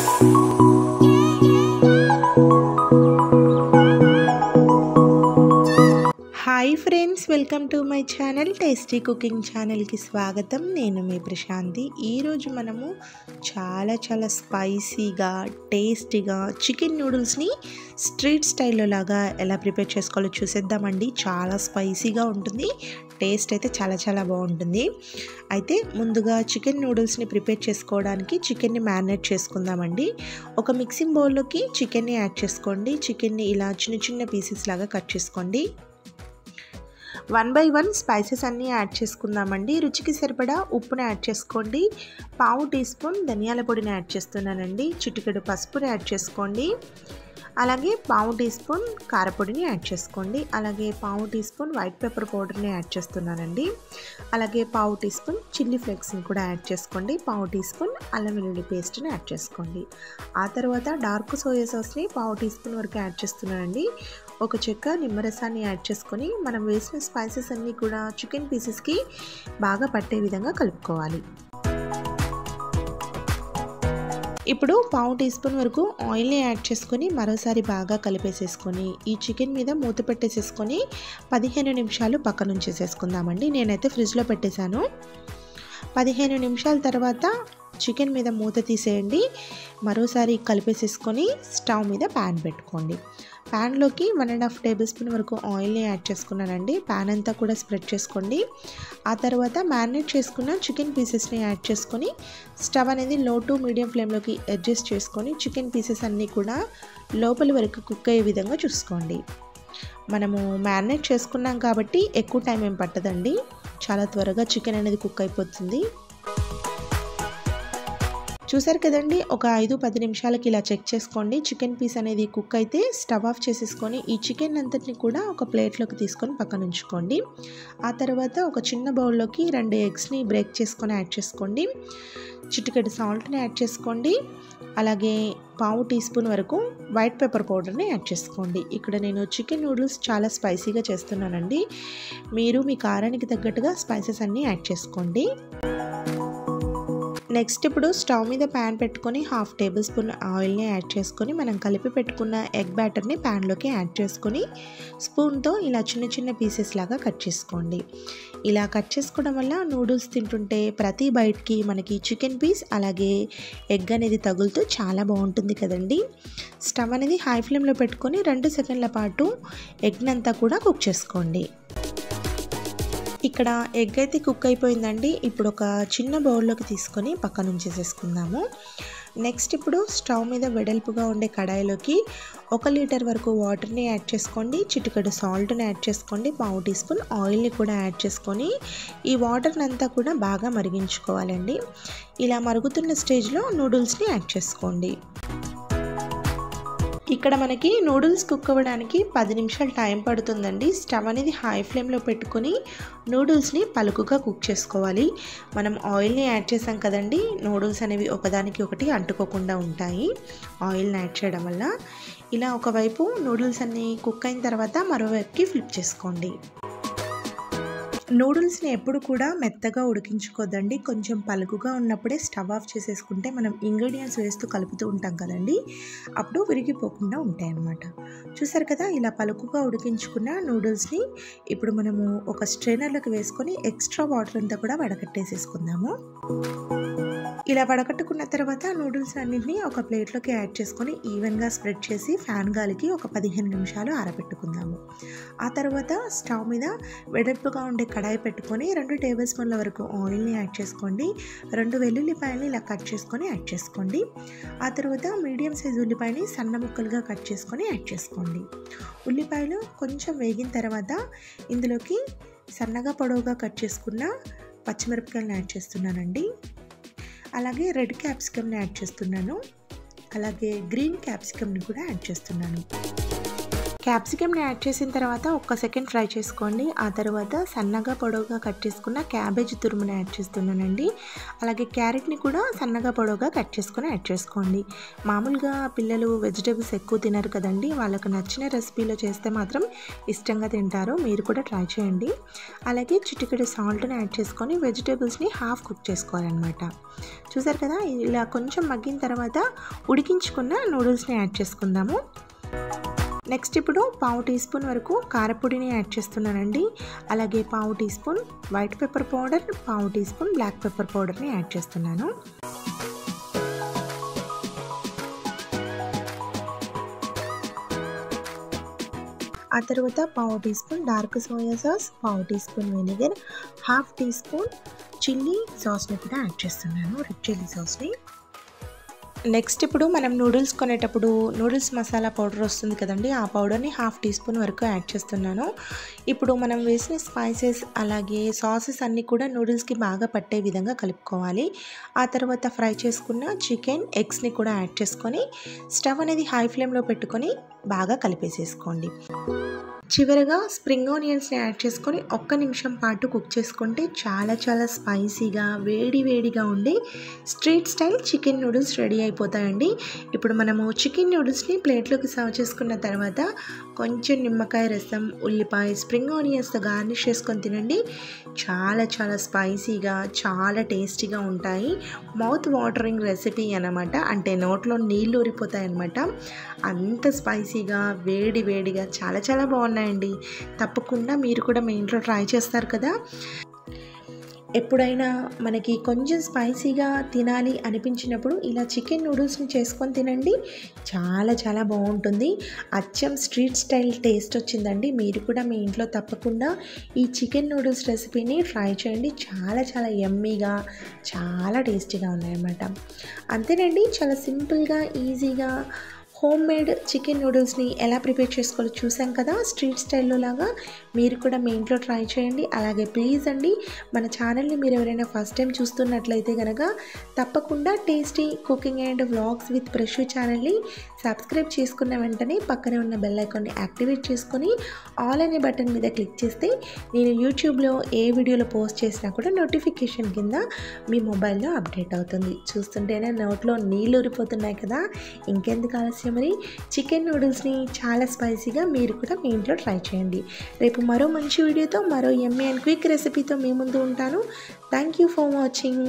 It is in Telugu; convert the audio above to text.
Yeah. Friends welcome to my channel tasty cooking ఛానల్కి స్వాగతం. నేను మీ ప్రశాంతి. ఈరోజు మనము చాలా చాలా స్పైసీగా టేస్టీగా చికెన్ నూడిల్స్ని స్ట్రీట్ స్టైల్లో లాగా ఎలా ప్రిపేర్ చేసుకోవాలో చూసేద్దామండి. చాలా స్పైసీగా ఉంటుంది. టేస్ట్ అయితే చాలా చాలా బాగుంటుంది. అయితే ముందుగా చికెన్ నూడిల్స్ని ప్రిపేర్ చేసుకోవడానికి చికెన్ని మ్యారినేట్ చేసుకుందామండి. ఒక మిక్సింగ్ బౌల్లోకి చికెన్ని యాడ్ చేసుకోండి. చికెన్ని ఇలా చిన్న చిన్న పీసెస్ లాగా కట్ చేసుకోండి. వన్ బై వన్ స్పైసెస్ అన్నీ యాడ్ చేసుకుందామండి. రుచికి సరిపడా ఉప్పుని యాడ్ చేసుకోండి. పావు టీ స్పూన్ ధనియాల పొడిని యాడ్ చేస్తున్నానండి. చిటికెడు పసుపుని యాడ్ చేసుకోండి. అలాగే పావు టీ స్పూన్ కారపొడిని యాడ్ చేసుకోండి. అలాగే పావు టీ స్పూన్ వైట్ పెప్పర్ పౌడర్ని యాడ్ చేస్తున్నానండి. అలాగే పావు టీ స్పూన్ చిల్లీ ఫ్లేక్స్ని కూడా యాడ్ చేసుకోండి. పావు టీ స్పూన్ అల్లం వెల్లుల్లి పేస్ట్ని యాడ్ చేసుకోండి. ఆ తర్వాత డార్క్ సోయా సాస్ని పావు టీ స్పూన్ వరకు యాడ్ చేస్తున్నానండి. ఒక చెక్క నిమ్మరసాన్ని యాడ్ చేసుకొని మనం వేసిన స్పైసెస్ అన్నీ కూడా చికెన్ పీసెస్కి బాగా పట్టే విధంగా కలుపుకోవాలి. ఇప్పుడు పావు టీ స్పూన్ వరకు ఆయిల్ని యాడ్ చేసుకొని మరోసారి బాగా కలిపేసేసుకొని ఈ చికెన్ మీద మూత పెట్టేసేసుకొని పదిహేను నిమిషాలు పక్కన ఉంచేసేసుకుందామండి నేనైతే ఫ్రిడ్జ్లో పెట్టేశాను. పదిహేను నిమిషాల తర్వాత చికెన్ మీద మూత తీసేయండి. మరోసారి కలిపేసేసుకొని స్టవ్ మీద ప్యాన్ పెట్టుకోండి. ప్యాన్లోకి one and half tablespoon వరకు ఆయిల్ని యాడ్ చేసుకున్నానండి. ప్యాన్ అంతా కూడా స్ప్రెడ్ చేసుకోండి. ఆ తర్వాత మ్యారినేట్ చేసుకున్న చికెన్ పీసెస్ని యాడ్ చేసుకొని స్టవ్ అనేది లో టు మీడియం ఫ్లేమ్లోకి అడ్జస్ట్ చేసుకొని చికెన్ పీసెస్ అన్నీ కూడా లోపలి వరకు కుక్ అయ్యే విధంగా చూసుకోండి. మనము మ్యారినేట్ చేసుకున్నాం కాబట్టి ఎక్కువ టైం ఏం పట్టదండి. చాలా త్వరగా చికెన్ అనేది కుక్ అయిపోతుంది. చూసారు కదండి? ఒక ఐదు పది నిమిషాలకి ఇలా చెక్ చేసుకోండి. చికెన్ పీస్ అనేది కుక్ అయితే స్టవ్ ఆఫ్ చేసేసుకొని ఈ చికెన్ అంతటిని కూడా ఒక ప్లేట్లోకి తీసుకొని పక్కన ఉంచుకోండి. ఆ తర్వాత ఒక చిన్న బౌల్లోకి రెండు ఎగ్స్ని బ్రేక్ చేసుకొని యాడ్ చేసుకోండి. చిటికెడు సాల్ట్ని యాడ్ చేసుకోండి. అలాగే పావు టీ స్పూన్ వరకు వైట్ పెప్పర్ పౌడర్ని యాడ్ చేసుకోండి. ఇక్కడ నేను చికెన్ నూడిల్స్ చాలా స్పైసీగా చేస్తున్నానండి. మీరు మీ కారానికి తగ్గట్టుగా స్పైసెస్ అన్నీ యాడ్ చేసుకోండి. నెక్స్ట్ ఇప్పుడు స్టవ్ మీద ప్యాన్ పెట్టుకొని హాఫ్ టేబుల్ స్పూన్ ఆయిల్ని యాడ్ చేసుకొని మనం కలిపి పెట్టుకున్న ఎగ్ బ్యాటర్ని ప్యాన్లోకి యాడ్ చేసుకొని స్పూన్తో ఇలా చిన్న చిన్న పీసెస్ లాగా కట్ చేసుకోండి. ఇలా కట్ చేసుకోవడం వల్ల నూడిల్స్ తింటుంటే ప్రతి బైట్కి మనకి చికెన్ పీస్ అలాగే ఎగ్ అనేది తగులుతూ చాలా బాగుంటుంది కదండి. స్టవ్ అనేది హై ఫ్లేమ్లో పెట్టుకొని రెండు సెకండ్ల పాటు ఎగ్నంతా కూడా కుక్ చేసుకోండి. ఇక్కడ ఎగ్ అయితే కుక్ అయిపోయిందండి. ఇప్పుడు ఒక చిన్న బౌల్లోకి తీసుకొని పక్కన ఉంచేసేసుకుందాము. నెక్స్ట్ ఇప్పుడు స్టవ్ మీద వెడల్పుగా ఉండే కడాయిలోకి ఒక లీటర్ వరకు వాటర్ని యాడ్ చేసుకోండి. చిటికెడు సాల్ట్ని యాడ్ చేసుకోండి. పావు టీ స్పూన్ ఆయిల్ని కూడా యాడ్ చేసుకొని ఈ వాటర్ని అంతా కూడా బాగా మరిగించుకోవాలండి. ఇలా మరుగుతున్న స్టేజ్లో నూడిల్స్ని యాడ్ చేసుకోండి. ఇక్కడ మనకి నూడిల్స్ కుక్ అవ్వడానికి పది నిమిషాలు టైం పడుతుందండి. స్టవ్ అనేది హై ఫ్లేమ్లో పెట్టుకొని నూడిల్స్ని పలుకుగా కుక్ చేసుకోవాలి. మనం ఆయిల్ని యాడ్ చేసాం కదండి నూడిల్స్ అనేవి ఒకదానికి ఒకటి అంటుకోకుండా ఉంటాయి ఆయిల్ని యాడ్ చేయడం వల్ల. ఇలా ఒకవైపు నూడిల్స్ అన్ని కుక్ అయిన తర్వాత మరోవైపుకి ఫ్లిప్ చేసుకోండి. నూడిల్స్ని ఎప్పుడు కూడా మెత్తగా ఉడికించుకోదండి. కొంచెం పలుకుగా ఉన్నప్పుడే స్టవ్ ఆఫ్ చేసేసుకుంటే మనం ఇంగ్రీడియంట్స్ వేస్తూ కలుపుతూ ఉంటాం కదండి. అప్పుడు విరిగిపోకుండా ఉంటాయి అన్నమాట చూసారు కదా ఇలా పలుకుగా ఉడికించుకున్న నూడిల్స్ని ఇప్పుడు మనము ఒక స్ట్రైనర్లోకి వేసుకొని ఎక్స్ట్రా వాటర్ అంతా కూడా వడకట్టేసేసుకుందాము ఇలా వడకట్టుకున్న తర్వాత నూడిల్స్ అన్నింటినీ ఒక ప్లేట్లోకి యాడ్ చేసుకొని ఈవెన్గా స్ప్రెడ్ చేసి ఫ్యాన్ గాలికి ఒక పదిహేను నిమిషాలు ఆరబెట్టుకుందాము. ఆ తర్వాత స్టవ్ మీద వెడల్పుగా ఉండే కడాయి పెట్టుకొని రెండు టేబుల్ స్పూన్ల వరకు ఆయిల్ని యాడ్ చేసుకోండి. రెండు వెల్లుల్లిపాయలని ఇలా కట్ చేసుకొని యాడ్ చేసుకోండి. ఆ తర్వాత మీడియం సైజ్ ఉల్లిపాయని సన్న ముక్కలుగా కట్ చేసుకొని యాడ్ చేసుకోండి. ఉల్లిపాయలు కొంచెం వేగిన తర్వాత ఇందులోకి సన్నగా పొడవుగా కట్ చేసుకున్న పచ్చిమిరపకాయలను యాడ్ చేస్తున్నానండి. అలాగే రెడ్ క్యాప్సికమ్ని యాడ్ చేస్తున్నాను. అలాగే గ్రీన్ క్యాప్సికమ్ని కూడా యాడ్ చేస్తున్నాను. క్యాప్సికమ్ని యాడ్ చేసిన తర్వాత ఒక్క సెకండ్ ఫ్రై చేసుకోండి. ఆ తర్వాత సన్నగా పొడవుగా కట్ చేసుకున్న క్యాబేజ్ తురుముని యాడ్ చేస్తున్నానండి. అలాగే క్యారెట్ని కూడా సన్నగా పొడవుగా కట్ చేసుకుని యాడ్ చేసుకోండి. మామూలుగా పిల్లలు వెజిటేబుల్స్ ఎక్కువ తినరు కదండి. వాళ్ళకు నచ్చిన రెసిపీలో చేస్తే మాత్రం ఇష్టంగా తింటారు. మీరు కూడా ట్రై చేయండి. అలాగే చిటికెడు సాల్ట్ని యాడ్ చేసుకొని వెజిటేబుల్స్ని హాఫ్ కుక్ చేసుకోవాలన్నమాట. చూసారు కదా ఇలా కొంచెం మగ్గిన తర్వాత ఉడికించుకున్న నూడిల్స్ని యాడ్ చేసుకుందాము. నెక్స్ట్ ఇప్పుడు పావు టీ స్పూన్ వరకు కారపొడిని యాడ్ చేస్తున్నానండి. అలాగే పావు teaspoon white pepper powder పావు టీ స్పూన్ బ్లాక్ పెప్పర్ పౌడర్ని యాడ్ చేస్తున్నాను. ఆ తర్వాత పావు teaspoon dark soya sauce పావు teaspoon vinegar half teaspoon chilli సాస్ని కూడా యాడ్ చేస్తున్నాను రెడ్ చిల్లీ సాస్ని. నెక్స్ట్ ఇప్పుడు మనం నూడిల్స్ కొనేటప్పుడు నూడిల్స్ మసాలా పౌడర్ వస్తుంది కదండి ఆ పౌడర్ని హాఫ్ టీ స్పూన్ వరకు యాడ్ చేస్తున్నాను. ఇప్పుడు మనం వేసిన స్పైసెస్ అలాగే సాసెస్ అన్నీ కూడా నూడిల్స్కి బాగా పట్టే విధంగా కలుపుకోవాలి. ఆ తర్వాత ఫ్రై చేసుకున్న చికెన్ ఎగ్స్ని కూడా యాడ్ చేసుకొని స్టవ్ అనేది హై ఫ్లేమ్లో పెట్టుకొని బాగా కలిపేసేసుకోండి. చివరగా స్ప్రింగ్ ఆనియన్స్ని యాడ్ చేసుకొని ఒక్క నిమిషం పాటు కుక్ చేసుకుంటే చాలా చాలా స్పైసీగా వేడి వేడిగా ఉండే street style chicken noodles ready అయిపోతాయండి. ఇప్పుడు మనము చికెన్ నూడిల్స్ని ప్లేట్లోకి సర్వ్ చేసుకున్న తర్వాత కొంచెం నిమ్మకాయ రసం ఉల్లిపాయ స్ప్రింగ్ ఆనియన్స్తో గార్నిష్ చేసుకొని తినండి. చాలా చాలా స్పైసీగా చాలా టేస్టీగా ఉంటాయి. మౌత్ వాటరింగ్ రెసిపీ అనమాట అంటే నోట్లో నీళ్ళు ఊరిపోతాయి అనమాట అంత స్పైసీగా వేడి వేడిగా చాలా చాలా బాగున్నాయండి తప్పకుండా మీరు కూడా మీ ఇంట్లో ట్రై చేస్తారు కదా. ఎప్పుడైనా మనకి కొంచెం స్పైసీగా తినాలి అనిపించినప్పుడు ఇలా చికెన్ నూడిల్స్ని చేసుకొని తినండి. చాలా చాలా బాగుంటుంది. అచ్చం స్ట్రీట్ స్టైల్ టేస్ట్ వచ్చిందండి. మీరు కూడా మీ ఇంట్లో తప్పకుండా ఈ చికెన్ నూడిల్స్ రెసిపీని ట్రై చేయండి. చాలా చాలా ఎమ్మీగా చాలా టేస్టీగా ఉన్నాయన్నమాట. అంతేనండి. చాలా సింపుల్గా ఈజీగా హోమ్ మేడ్ చికెన్ నూడిల్స్ని ఎలా ప్రిపేర్ చేసుకోవాలో చూసాం కదా స్ట్రీట్ స్టైల్లో లాగా. మీరు కూడా మీ ఇంట్లో ట్రై చేయండి. అలాగే ప్లీజ్ అండి మన ఛానల్ని మీరు ఎవరైనా ఫస్ట్ టైం చూస్తున్నట్లయితే కనుక తప్పకుండా tasty cooking and vlogs with Preshu ఛానల్ని సబ్స్క్రైబ్ చేసుకున్న వెంటనే పక్కనే ఉన్న బెల్ ఐకాన్ని యాక్టివేట్ చేసుకొని ఆల్ అనే బటన్ మీద క్లిక్ చేస్తే నేను యూట్యూబ్లో ఏ వీడియోలో పోస్ట్ చేసినా కూడా నోటిఫికేషన్ కింద మీ మొబైల్లో అప్డేట్ అవుతుంది. చూస్తుంటేనే నోట్లో నీళ్ళు ఊరిపోతున్నాయి కదా. ఇంకెందుకు ఆలస్యం? మరి చికెన్ నూడిల్స్ని చాలా స్పైసీగా మీరు కూడా మీ ఇంట్లో ట్రై చేయండి. రేపు మరో మంచి వీడియోతో మరో ఎమ్మె అండ్ క్విక్ రెసిపీతో మీ ముందు ఉంటాను. Thank you for watching